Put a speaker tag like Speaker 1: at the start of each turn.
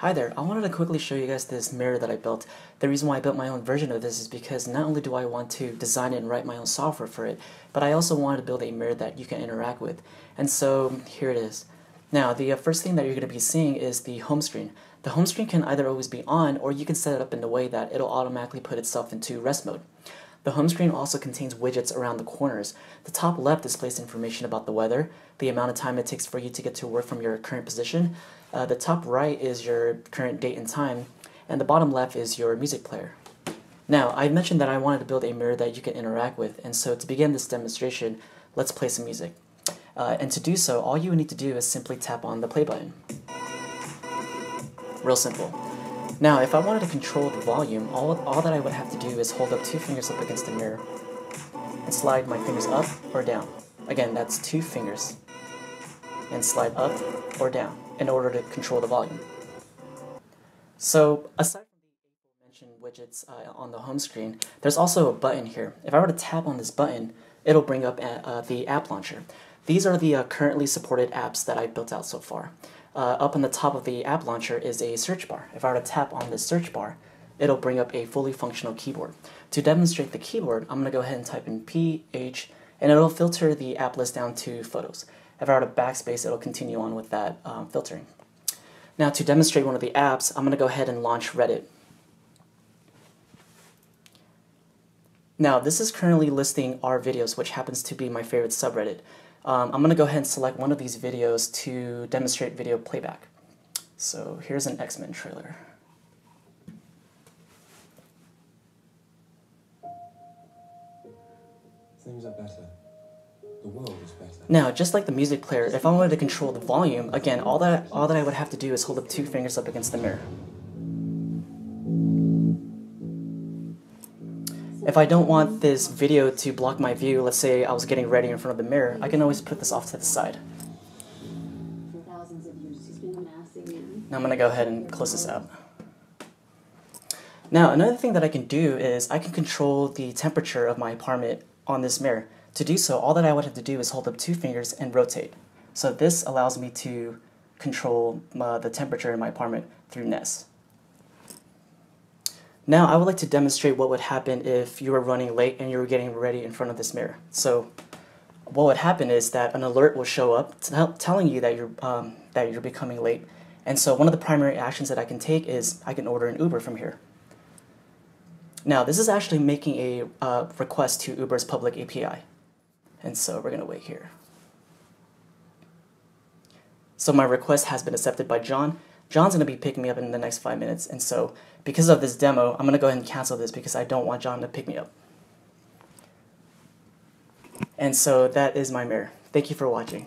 Speaker 1: Hi there, I wanted to quickly show you guys this mirror that I built. The reason why I built my own version of this is because not only do I want to design and write my own software for it, but I also wanted to build a mirror that you can interact with. And so here it is. Now, the uh, first thing that you're going to be seeing is the home screen. The home screen can either always be on or you can set it up in a way that it'll automatically put itself into rest mode. The home screen also contains widgets around the corners. The top left displays information about the weather, the amount of time it takes for you to get to work from your current position. Uh, the top right is your current date and time, and the bottom left is your music player. Now, I mentioned that I wanted to build a mirror that you can interact with, and so to begin this demonstration, let's play some music. Uh, and to do so, all you need to do is simply tap on the play button. Real simple. Now, if I wanted to control the volume, all, all that I would have to do is hold up two fingers up against the mirror and slide my fingers up or down. Again, that's two fingers. And slide up or down in order to control the volume. So, aside from the mentioned widgets uh, on the home screen, there's also a button here. If I were to tap on this button, it'll bring up uh, the app launcher. These are the uh, currently supported apps that I've built out so far uh, up on the top of the app launcher is a search bar. If I were to tap on this search bar, it'll bring up a fully functional keyboard. To demonstrate the keyboard, I'm going to go ahead and type in PH, and it'll filter the app list down to photos. If I were to backspace, it'll continue on with that um, filtering. Now to demonstrate one of the apps, I'm going to go ahead and launch Reddit. Now this is currently listing R-Videos, which happens to be my favorite subreddit. Um, I'm going to go ahead and select one of these videos to demonstrate video playback. So here's an X-Men trailer.
Speaker 2: Things are better. The world is better.
Speaker 1: Now, just like the music player, if I wanted to control the volume, again, all that all that I would have to do is hold up two fingers up against the mirror. If I don't want this video to block my view, let's say I was getting ready in front of the mirror, I can always put this off to the side. Now I'm going to go ahead and close this out. Now another thing that I can do is I can control the temperature of my apartment on this mirror. To do so, all that I would have to do is hold up two fingers and rotate. So this allows me to control uh, the temperature in my apartment through Nest. Now I would like to demonstrate what would happen if you were running late and you were getting ready in front of this mirror. So what would happen is that an alert will show up telling you that you're, um, that you're becoming late. And so one of the primary actions that I can take is I can order an Uber from here. Now this is actually making a uh, request to Uber's public API. And so we're going to wait here. So my request has been accepted by John. John's going to be picking me up in the next five minutes. And so because of this demo, I'm going to go ahead and cancel this because I don't want John to pick me up. And so that is my mirror. Thank you for watching.